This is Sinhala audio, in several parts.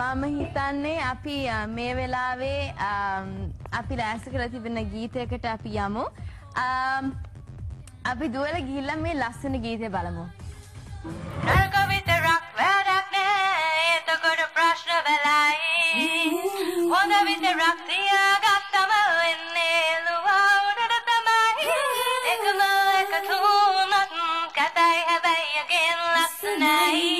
අපි අ, මේ වෙලාවේ අම්, අපි ලෑස්ති කරලා තිබෙන ගීතයකට අපි යමු. අම්, අපි දුවල ගිහිල්ලා මේ ලස්සන ගීතය බලමු. නරක විතරක් වැඩක් නෑ එතකොට ප්‍රශ්න වෙලයි හොඳ විතරක් තියාගත්තම වෙන්නේ ලුවා උඩට තමයි එකම එක තුනක් කතයි හැබැයි අගෙන් ලස්සනයි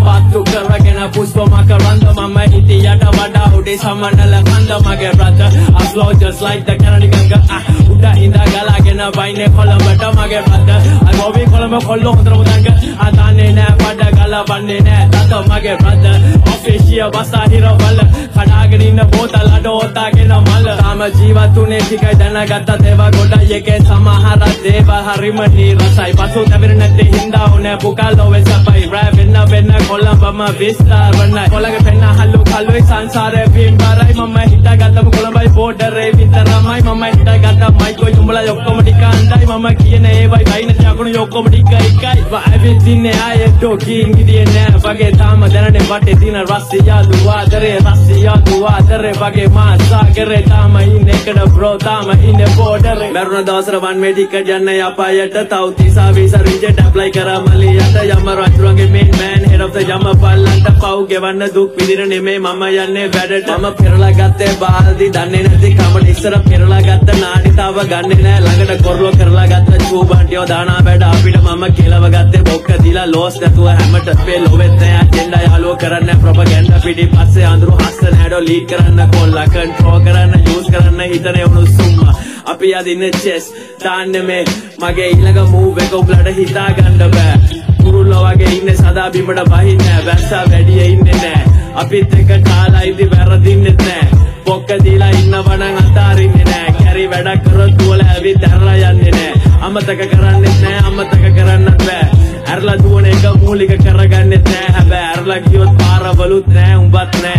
පත්තු කරගෙන පුෂ්ප මකරන්ද මම හිටියට වඩා උඩේ සමනල කන්ද මගේ රත I flow just like the කැරණි Ganga ah, උඩ ඉඳ ගලාගෙන වයිනේ කොළඹට මගේ රත අගෝවි කොළඹ කොල්ල හොඳට මුදංග අදන්නේ නෑ පඩ ගලවන්නේ නෑ. තත මගේ රත ඔෆිෂිය බසහිර වල කඩාගෙන ඉන්න බෝතල් අඩ ඔතාගෙන මල. තාම ජීවත් උනේ ටිකයි දැනගත්ත දේවා ගොඩයි. එකේ සමහර දේවල් හරිම නීරසයි. පසු තැවෙන නැති හින්දා උනේ පුකල්ලෝවෙ සපයි. රෑ වෙන්න වෙන්න කොළඹම විස්තර වන්නයි කොළඟ පෙන්න හල්ලු කල්ලුයි සංසාරේ පින්බරයි මම හිතාගත්තම කොළඹයි බෝඩරේ විතරමයි. මම හිතාගත්ත මයිකෝ යුඹලා ඔක්කොම ටික අන්දයි මම කියන ඒවයි. වයින් යකුණු ඔක්කොම ටික එකයි. ඇවිදින්නේ ආයේ ඩෝකින් ගියේ නෑ. වගේ තාම දැනනේ වටේ දින රස්සියා දුවාදරේ රස්සියා දුවාදරේ වගේ මා සාගරේ තාම ඉන්නේ එකට බ්‍රෝ තාම ඉන්නේ බෝඩරේ මරුණ දවසර වන් මේ ටික යන්න යපායට තවතිසා වීසා රිජෙට් ඇප්ලයි කරා මලියට යම රජුරන්ගේ main man head of the යම පල්ලන්ට පව් ගෙවන්න දුක් විඳින නෙමේ මම යන්නේ වැඩට. මම පෙරලා ගත්තේ බාල්දි දන්නේ නැති කමට ඉස්සර පෙරලා ගත්ත නාඩි තාව ගන්නේ නෑ. ළඟට කොරලෝ කරලා ගත්ත චූබන්ටියෝ දානා වැඩ අපිට මම කෙලව ගත්තේ බොක්ක දීලා ලෝස් නැතුව හැමට පේ ලොවෙත් නෑ අජෙන්ඩා යාළුවෝ කරන්න ප්‍රොපගැන්ඩා පිටි පස්සේ අඳුරු හස්ස නෑඩෝ ලීඩ් කරන්න කොල්ලා කන්ට්‍රෝල් කරන්න යූස් කරන්න හිතන එවුණු සුම්මා. අපි අදින්න චෙස් දාන්න මේ. මගේ ඊළඟ මූව් එක උඹලට හිතා ගන්න බෑ. කුරුල්ලෝ වගේ ඉන්නේ සදා බිමට බහින්නේ වැස්සා වැඩිය ඉන්නේ නෑ. අපිත් එක කාලා ඉදි වැරදින්නෙත් නෑ. පොක්ක දීලා ඉන්නවනම් අතාරින්නේ නෑ. කැරි වැඩක් කරොත් දුවල ඇවිත් ඇරලා යන්නේ නෑ අමතක කරන්නෙත් නෑ අමතක කරන්නත් බෑ. ඇරලා දුවන එක මූලික කරගන්නෙත් නෑ හැබැයි ඇරලා ගියොත් පාරවලුත් නෑ උඹත් නෑ.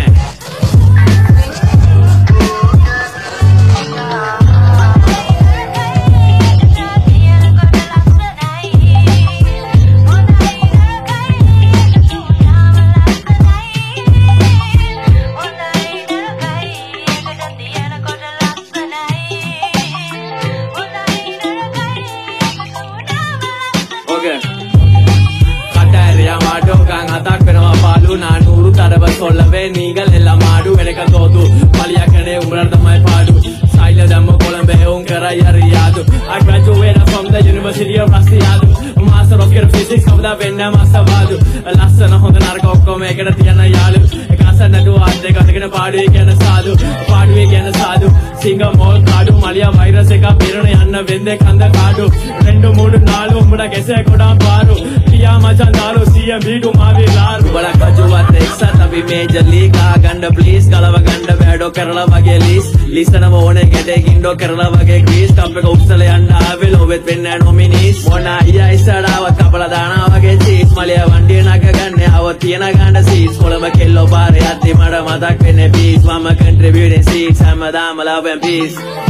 වෙනවා පාලු නානූරු තරව සොල්ලවේ නීගල් එල්ලා මාඩු වෙනක තෝතු. මලියකනේ උඹලට තමයි පාඩු. සයිල දම්ම කොළඹ එවුන් කරයි හරියාදු I graduated from the University of Rasiadu. Master of Physics කවදා වෙන්න මස්සවාදු ලස්සන හොඳ නරක ඔක්කොම එකට තියන යාළු. එක අසන්න නැතුව අත් දෙක අතගෙන පාඩුවේ කියන සාදු. පාඩුවේ කියන සාදු. සිංග මෝල් කාඩු මලියා වෛරස් එක පිරණ යන්න වෙන්දේ කන්ද කාඩු రెండు మూడు నాలుగు ఉమ్మడ గెసే కూడా పారు కియా మచాన్ దారు సీఎం వీడు మావి లారు బడ కజువత్ එක්සත් අපි මේජර් ලීග් ආ ගන්න ප්ලීස් කලව ගන්න බෑඩෝ කරලා වගේ ලීස් ලිසනම ඕනේ ගෙඩේ ගින්ඩෝ කරලා වගේ ග්‍රීස් කප් එක උස්සල යන්න ආවේ ලොවෙත් වෙන්න නොමිනීස් මොන අයියා ඉස්සරාව කපලා දානවා වගේ චීස් මලිය වණ්ඩිය නග ගන්න ආව තියන ගන්න සීස් කොළඹ කෙල්ලෝ බාරේ අත්ති මඩ මතක් වෙන්නේ පීස් මම කන්ට්‍රිබියුටින් සීක්ස් හැමදාම love and peace